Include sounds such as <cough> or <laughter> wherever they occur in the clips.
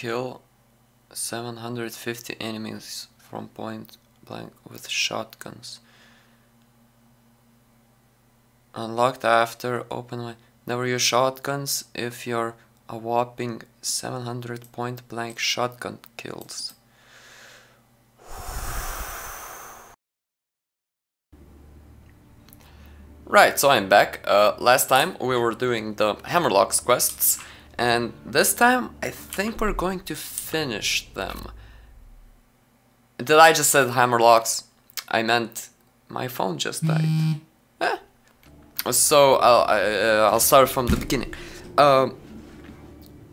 kill 750 enemies from point blank with shotguns. Unlocked after open my never use shotguns if you're a whopping 700 point blank shotgun kills. Right, so I'm back. Uh, last time we were doing the Hammerlocks quests, and this time I think we're going to finish them. Did I just said Hammerlocks? I meant my phone just died. Eh. So I'll, uh, I'll start from the beginning. Um,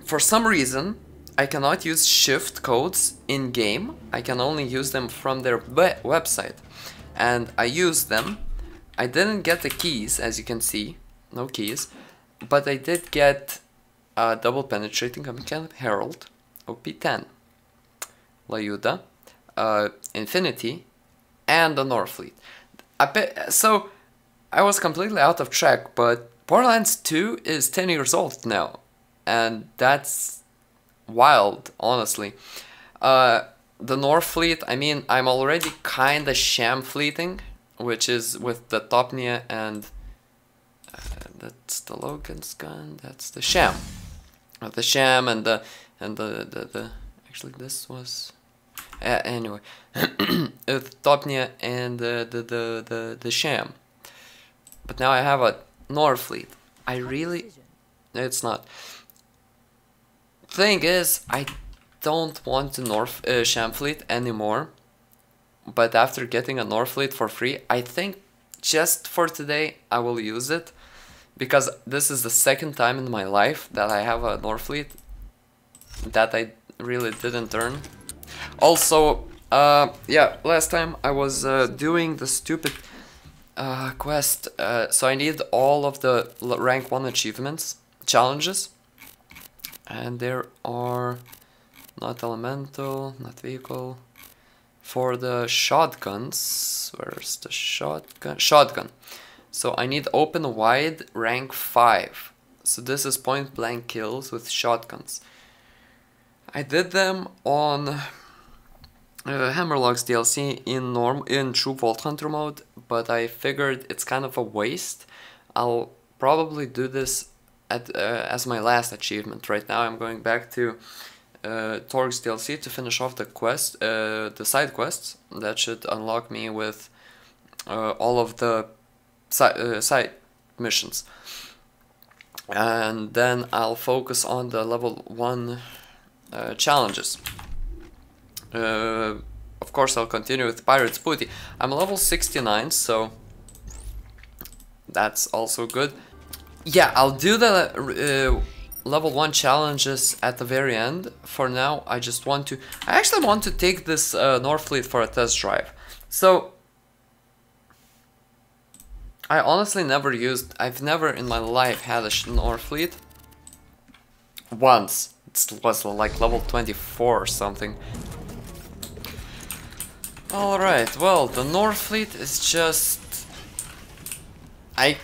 for some reason, I cannot use shift codes in game. I can only use them from their website. And I use them I didn't get the keys, as you can see, no keys, but I did get a double penetrating mechanic Herald, OP10, Lyuda, uh, Infinity, and the North Norfleet. so I was completely out of track, but Borderlands 2 is 10 years old now, and that's wild, honestly. Uh, the Norfleet, I mean, I'm already kinda sham fleeting which is with the Topnia and uh, that's the Logan's gun. That's the Sham. The Sham and the and the the, the actually this was uh, anyway <clears throat> Topnia and the, the the the the Sham. But now I have a Norfleet. I really it's not. Thing is, I don't want the North uh, Sham fleet anymore but after getting a North fleet for free, I think just for today I will use it because this is the second time in my life that I have a Norfleet that I really didn't earn. Also, uh, yeah, last time I was uh, doing the stupid uh, quest, uh, so I need all of the rank 1 achievements, challenges, and there are not elemental, not vehicle, for the shotguns, where's the shotgun? Shotgun. So I need open wide rank 5. So this is point blank kills with shotguns. I did them on uh, Hammerlocks DLC in norm in true Vault Hunter mode, but I figured it's kind of a waste. I'll probably do this at, uh, as my last achievement. Right now I'm going back to uh, Torgues DLC to finish off the quest, uh, the side quests. That should unlock me with uh, all of the si uh, side missions. And then I'll focus on the level 1 uh, challenges. Uh, of course, I'll continue with Pirate's Booty. I'm level 69, so that's also good. Yeah, I'll do the level 1 challenges at the very end. For now, I just want to... I actually want to take this uh, Norfleet for a test drive. So... I honestly never used... I've never in my life had a Norfleet. Once. It was like level 24 or something. Alright, well, the North Fleet is just... I...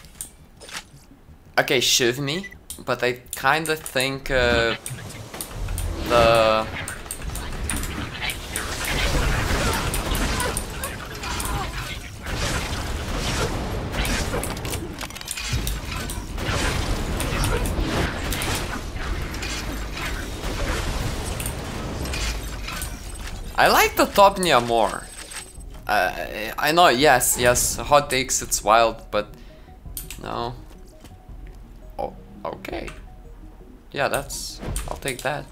Okay, shiv me but I kind of think uh, the I like the Topnia more. Uh, I know, yes, yes, hot takes, it's wild, but no. Oh, okay. Yeah, that's... I'll take that.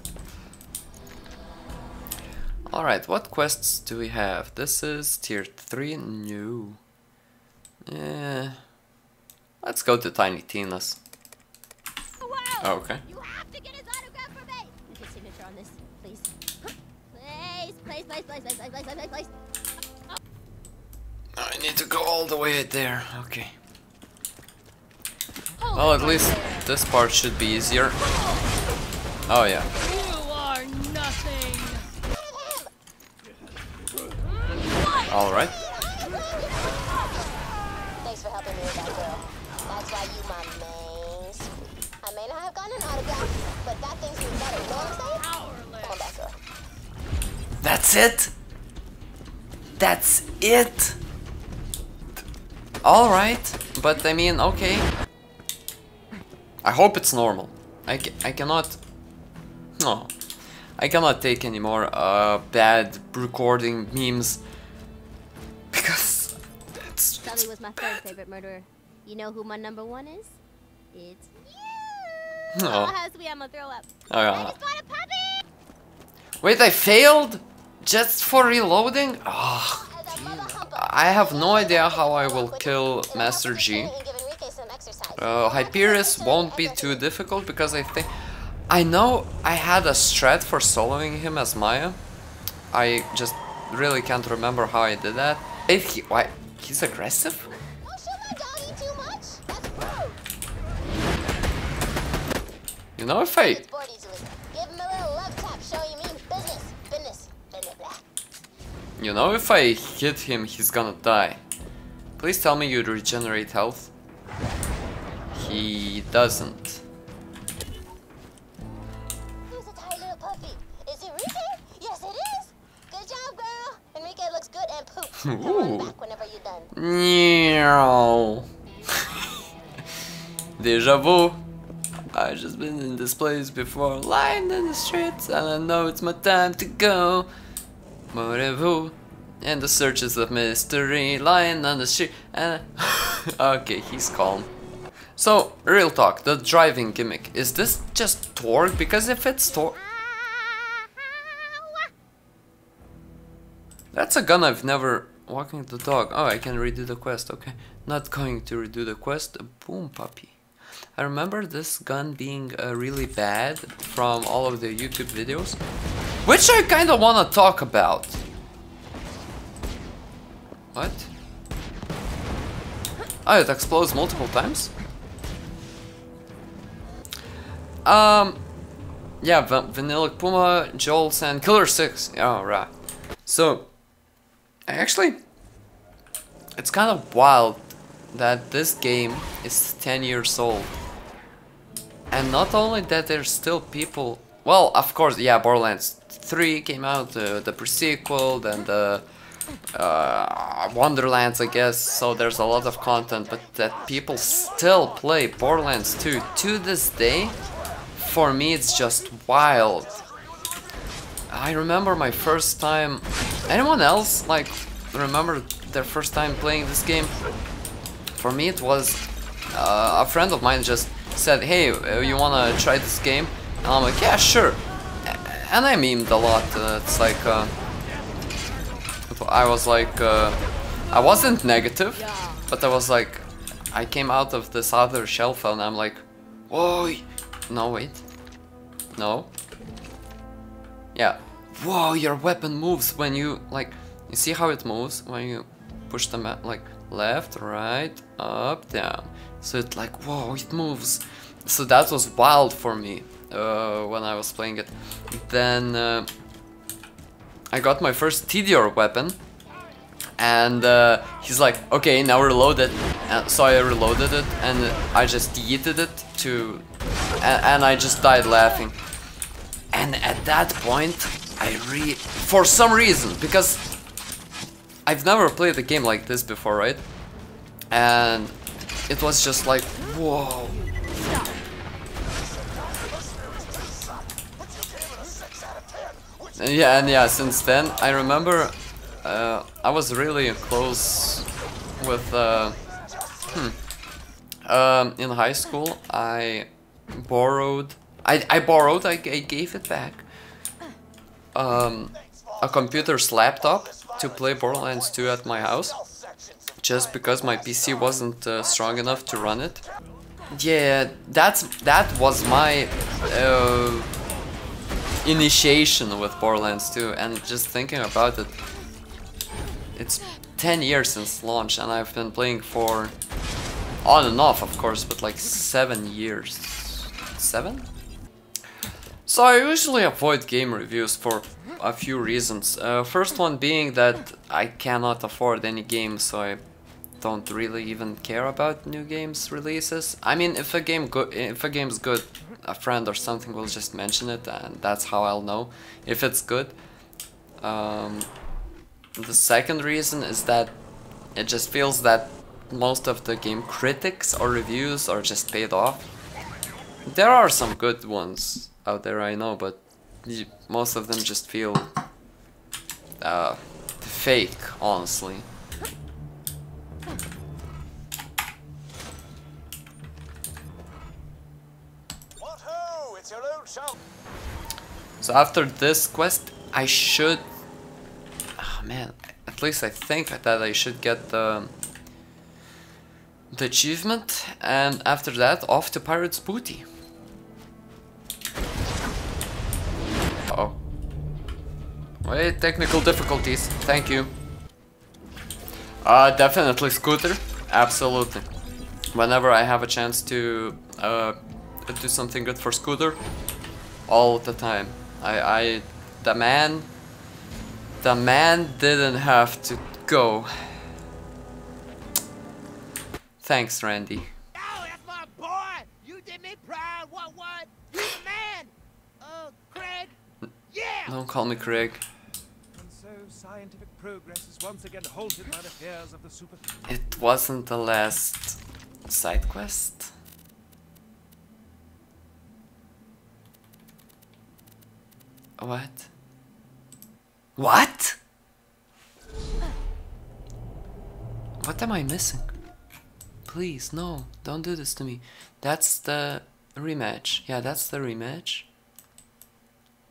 Alright, what quests do we have? This is tier 3? No. Yeah. Let's go to Tiny Tina's. Oh, okay. You have to get his autograph for me. Your signature on this, please. I need to go all the way there. Okay. Well, at least this part should be easier. Oh yeah. You are nothing. All right. Thanks for helping me with that girl. That's why you my main. I may not have gotten an autograph, but that thing's been better. You know what I'm saying? Come on back. That's it? That's it? Alright, but I mean, okay. I hope it's normal. I, ca I cannot... No. I cannot take any more uh, bad recording memes. Because... That's, Sully was my third favorite murderer. You know who my number one is? It's you. No. Oh, how sweet! I'm gonna throw up. Oh, I just a puppy. Wait, I failed? Just for reloading? Ah. I have no idea how I will kill Master Gee. Uh, Hyperius won't be too difficult because I think... I know I had a strat for soloing him as Maya. I just really can't remember how I did that. If he... Why? He's aggressive? You know, if I... You know, if I hit him, he's gonna die. Please tell me you regenerate health. He doesn't. Who's a tight little puppy? Is it Enrique? Yes, it is. Good job, girl. Enrique looks good and poop. <laughs> Come Ooh. on back whenever you're done. Meow. Deja vu. I've just been in this place before, lying in the streets, and I know it's my time to go. Morevu. And the searches of mystery, lying on the street, and <laughs> okay, he's calm. So, real talk, the driving gimmick, is this just Torgue? Because if it's Torgue, That's a gun I've never... Walking the dog. Oh, I can redo the quest. Okay. Not going to redo the quest. Boom, puppy. I remember this gun being uh, really bad from all of the YouTube videos. Which I kind of want to talk about. What? Oh, it explodes multiple times? Um... Yeah, Va- Vanilla Puma, Jolt, and Killer 6. Oh, right. So, actually, it's kind of wild that this game is 10 years old. And not only that, there's still people. Well, of course, yeah, Borderlands 3 came out, uh, the pre-sequel, then the uh, Wonderlands, I guess. So there's a lot of content, but that people still play Borderlands 2 to this day, for me, it's just wild. I remember my first time. Anyone else like remember their first time playing this game? For me, it was uh, a friend of mine just said, "Hey, uh, you wanna try this game?" And I'm like, "Yeah, sure." And I memed a lot. Uh, it's like uh, I was like, uh, I wasn't negative, but I was like, I came out of this other shelf and I'm like, "Whoa!" No, wait. No. Yeah. Whoa, your weapon moves when you like. You see how it moves when you push them at like left, right, up, down. So it like whoa, it moves. So that was wild for me uh, when I was playing it. Then uh, I got my first Tediore weapon, and uh, he's like, okay, now reload it. And so I reloaded it, and I just yeeted it to, and, and I just died laughing. And at that point, I re... For some reason, because I've never played a game like this before, right? And it was just like, whoa. Yeah, and yeah, since then, I remember uh, I was really close with... Uh, hmm. Um, in high school, I borrowed... I, I borrowed, I, I gave it back. Um, a computer's laptop to play Borderlands 2 at my house. Just because my PC wasn't uh, strong enough to run it. Yeah, that's that was my uh, initiation with Borderlands 2 and just thinking about it it's 10 years since launch and I've been playing for on and off of course but like 7 years 7? So I usually avoid game reviews for a few reasons. Uh, first one being that I cannot afford any games, so I don't really even care about new games releases. I mean, if a game if a game's good, a friend or something will just mention it, and that's how I'll know if it's good. Um, the second reason is that it just feels that most of the game critics or reviews are just paid off. There are some good ones out there, I know, but most of them just feel uh, fake, honestly. What ho! It's your old chum. So after this quest, I should... Oh man, at least I think that I should get the... The achievement, and after that, off to Pirate's Booty. Oh. Wait, technical difficulties. Thank you. Uh, definitely Scooter. Absolutely. Whenever I have a chance to uh, do something good for Scooter, all the time. I, I, the man, the man didn't have to go. Thanks, Randy. Oh, that's my boy! You did me proud. What, what? You the man! Uh, Craig? Yeah! Don't call me Craig. And so scientific progress is once again halted by the fears of the super. It wasn't the last side quest. What? What? What am I missing? Please, no, don't do this to me. That's the rematch. Yeah, that's the rematch.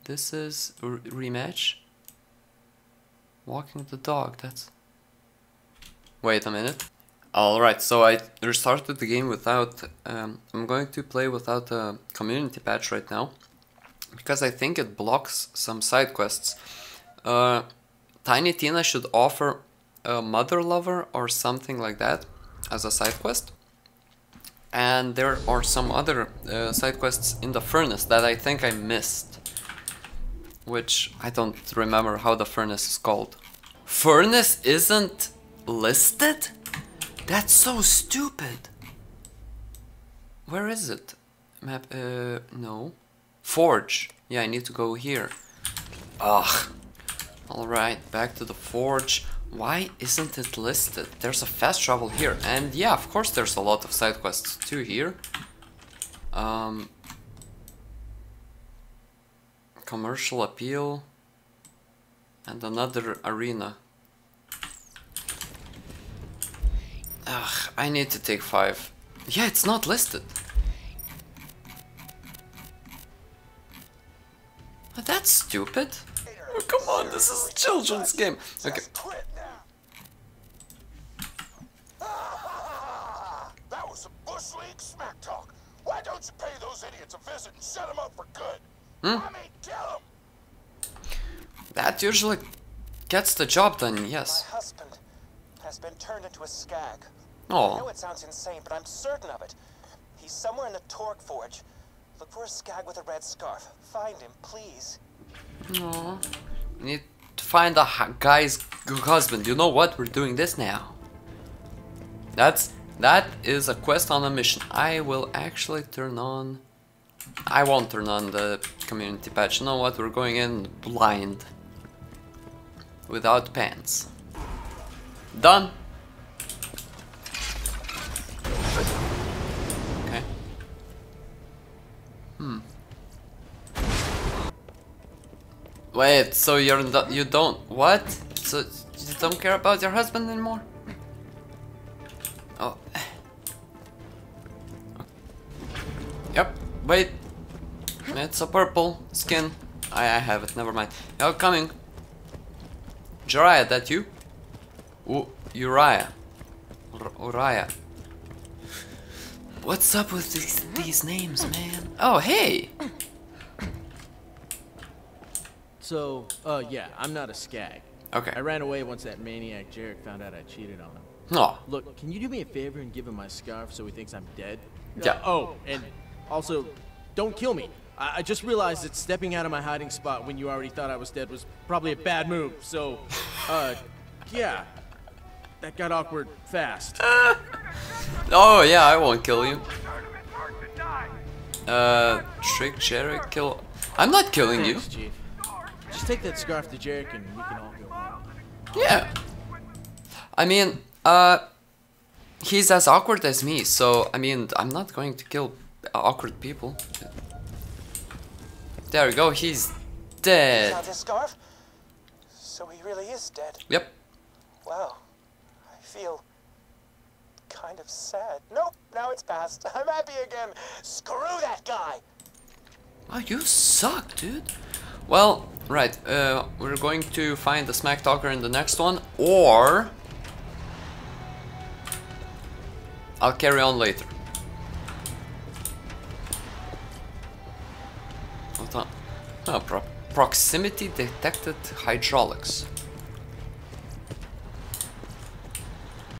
This is rematch. Walking the dog, that's... Wait a minute. Alright, so I restarted the game without... Um, I'm going to play without a community patch right now. Because I think it blocks some side quests. Uh, Tiny Tina should offer a mother lover or something like that as a side quest. And there are some other uh, side quests in the furnace that I think I missed. Which I don't remember how the furnace is called. Furnace isn't listed? That's so stupid. Where is it? Map, uh, no. Forge. Yeah, I need to go here. Ugh. Alright, back to the forge. Why isn't it listed? There's a fast travel here. And yeah, of course there's a lot of side quests too here. Um, commercial appeal. And another arena. Ugh, I need to take five. Yeah, it's not listed. That's stupid. Oh, come on, this is a children's game. Okay. Quit now. that was some bush league smack talk. Why don't you pay those idiots a visit and set them up for good? Hmm? I mean, kill them. That usually gets the job done, yes. My yes. husband has been turned into a skag. Oh. I know Oh, it sounds insane, but I'm certain of it. He's somewhere in the Torgue Forge. Look for a skag with a red scarf. Find him, please. no. Need to find the guy's husband. You know what? We're doing this now. That's that is a quest on a mission. I will actually turn on. I won't turn on the community patch. You know what? We're going in blind, without pants. Done. Wait, so you're not, you don't what? So you don't care about your husband anymore? Oh. Yep. Wait. It's a purple skin. I I have it. Never mind. Oh, coming. Jariah, that you? U Uriah. Uriah. What's up with these these names, man? Oh, hey. So, uh, yeah, I'm not a skag. Okay. I ran away once that maniac Jarek found out I cheated on him. Oh, Look, can you do me a favor and give him my scarf so he thinks I'm dead? Yeah. Uh, oh, and also, don't kill me. I, I just realized that stepping out of my hiding spot when you already thought I was dead was probably a bad move. So, uh, yeah, that got awkward fast. <laughs> oh yeah, I won't kill you. Uh, trick Jerry kill. I'm not killing you. Chief. Just take that scarf to Jarek and we can all go home. Yeah. I mean, uh, he's as awkward as me, so I mean, I'm not going to kill awkward people. There we go, he's dead. Found his scarf? So he really is dead. Yep. Wow. I feel kind of sad. Nope, now it's past. <laughs> I'm happy again. Screw that guy. Oh, you suck, dude. Well, right, uh, we're going to find the smack talker in the next one, or I'll carry on later. Hold on. Oh, pro proximity detected hydraulics.